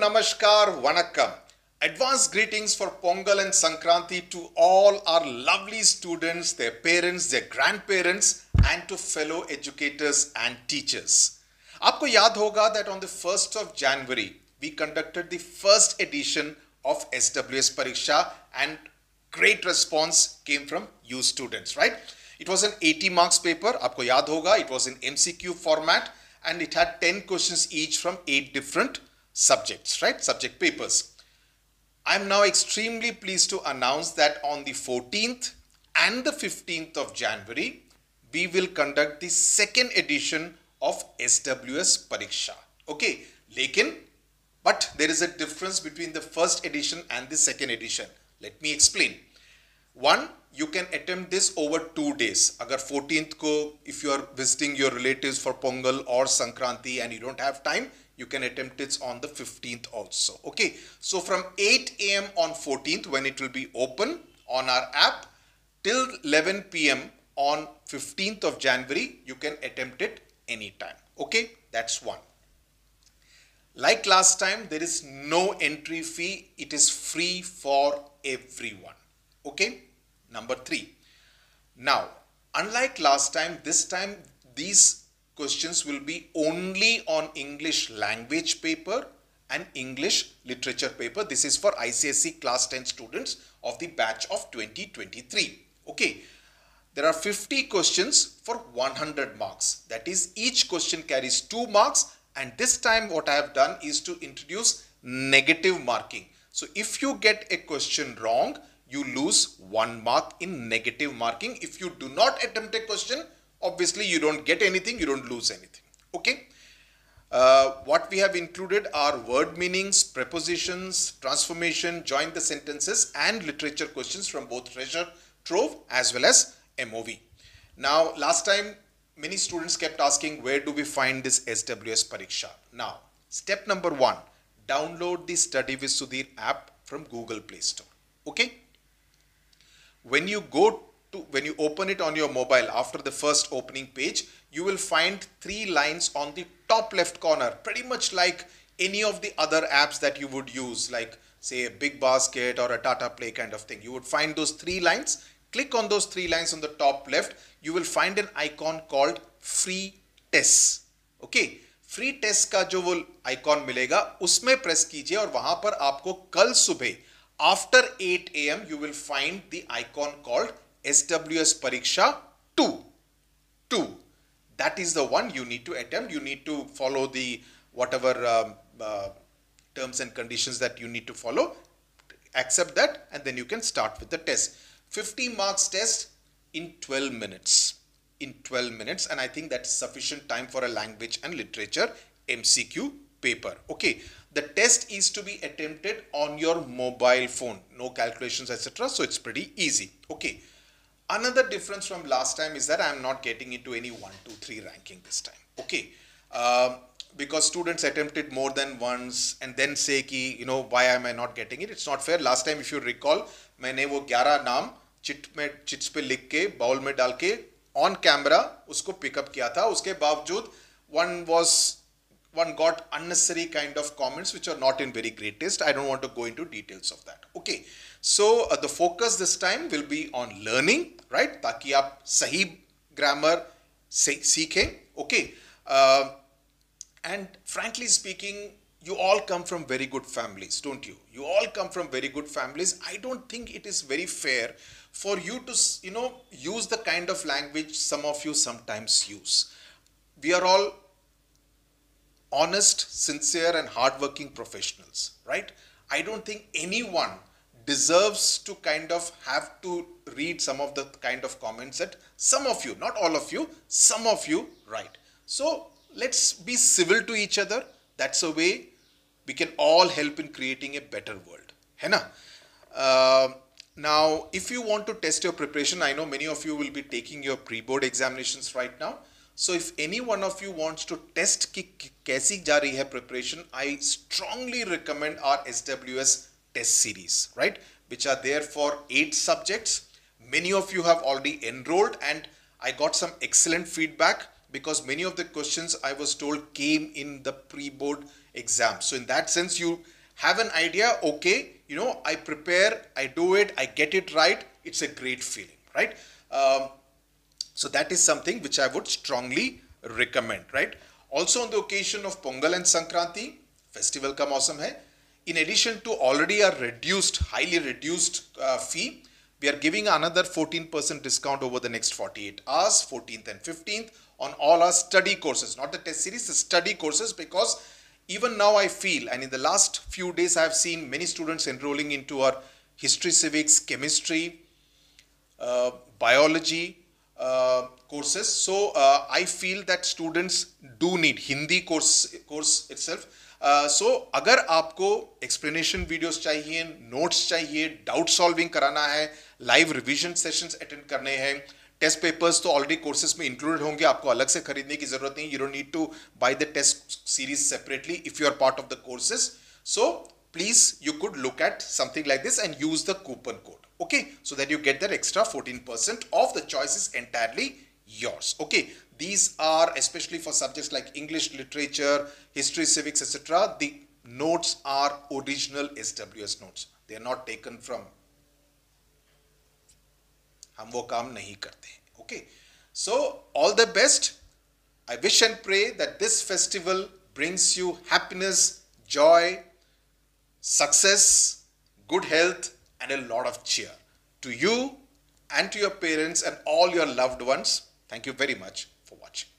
Namaskar, Vanakkam. Advanced greetings for Pongal and Sankranti to all our lovely students, their parents, their grandparents, and to fellow educators and teachers. आपको याद होगा that on the 1st of January, we conducted the first edition of SWS Pariksha and great response came from you students, right? It was an 80 marks paper, आपको याद होगा, it was in MCQ format and it had 10 questions each from 8 different subjects, right? Subject papers. I'm now extremely pleased to announce that on the 14th and the 15th of January, we will conduct the second edition of SWS Pariksha. Okay, lekin, but there is a difference between the first edition and the second edition. Let me explain. One, you can attempt this over two days. Agar 14th ko, if you are visiting your relatives for Pongal or Sankranti and you don't have time, you can attempt it on the 15th also okay? So from 8 am on 14th when it will be open on our app till 11 pm on 15th of january you can attempt it anytime okay? That's one. Like last time there is no entry fee. It is free for everyone okay? Number 3 now unlike last time this time these questions will be only on English language paper and English literature paper. This is for ICSE class 10 students of the batch of 2023. Okay. There are 50 questions for 100 marks. That is each question carries 2 marks and this time what I have done is to introduce negative marking. So if you get a question wrong, you lose 1 mark in negative marking. If you do not attempt a question, obviously you don't get anything, you don't lose anything. Okay. Uh, what we have included are word meanings, prepositions, transformation, join the sentences and literature questions from both treasure trove as well as MOV. Now last time many students kept asking where do we find this SWS Pariksha. Now step number one, download the Study with Sudhir app from Google Play Store. Okay. When you go to when you open it on your mobile after the first opening page you will find three lines on the top left corner pretty much like any of the other apps that you would use like say a big basket or a tata play kind of thing you would find those three lines click on those three lines on the top left you will find an icon called free test okay free test का जो वो icon मिलेगा उसमें press कीजिए और वहां पर आपको कल सुबह after 8 M you will find the icon called SWS Pariksha 2. 2. That is the one you need to attempt. You need to follow the whatever um, uh, terms and conditions that you need to follow. Accept that and then you can start with the test. 50 marks test in 12 minutes. In 12 minutes and I think that's sufficient time for a language and literature MCQ paper. Okay. The test is to be attempted on your mobile phone. No calculations etc. So it's pretty easy. Okay. Another difference from last time is that I am not getting into any 1, 2, 3 ranking this time. Okay. Uh, because students attempted more than once and then say ki, you know, why am I not getting it? It's not fair. Last time, if you recall, मैंने वो 11 नाम chit में chits पे लिख के bowl में डाल के ऑन कैमरा उसको पिकअप किया था उसके बावजूद one was one got unnecessary kind of comments which are not in very great taste. I don't want to go into details of that. Okay. So uh, the focus this time will be on learning, right? ताकि आप सही grammar सीखें. Okay. Uh, and frankly speaking, you all come from very good families, don't you? You all come from very good families. I don't think it is very fair for you to, you know, use the kind of language some of you sometimes use. We are all honest, sincere, and hardworking professionals, right? I don't think anyone deserves to kind of have to read some of the kind of comments that some of you, not all of you, some of you write. So let's be civil to each other. That's a way we can all help in creating a better world. Henna. Uh, now, if you want to test your preparation, I know many of you will be taking your pre-board examinations right now. So if any one of you wants to test kaisi ja rahi hai preparation, I strongly recommend our SWS test series, right? Which are there for eight subjects. Many of you have already enrolled and I got some excellent feedback. because many of the questions I was told came in the pre-board exam. So in that sense, you have an idea, okay, you know, I prepare, I do it, I get it right. It's a great feeling, right? Um, so that is something which I would strongly recommend, right? Also on the occasion of Pongal and Sankranti, festival ka mausam hai. In addition to already a reduced, highly reduced uh, fee, we are giving another 14% discount over the next 48 hours, 14th and 15th on all our study courses, not the test series, the study courses because even now I feel and in the last few days I have seen many students enrolling into our history, civics, chemistry, uh, biology uh, courses. So uh, I feel that students do need Hindi course, course itself so uh, so, अगर आपको explanation videos चाहिए notes चाहिए doubt solving कराना है live revision sessions attend करने हैं test papers तो already courses में इंक्लूडेड होंगे आपको अलग से खरीदने की ज़रूरत नहीं you don't need to buy the test series separately if you are part of the courses so please you could look at something like this and use the coupon code okay so that you get that extra 14% off the choice is entirely yours okay these are especially for subjects like English literature, history, civics, etc. The notes are original SWS notes. They are not taken from. हम वो काम नहीं करते okay so all the best i wish and pray that this festival brings you happiness joy success good health and a lot of cheer to you and to your parents and all your loved ones thank you very much for watching.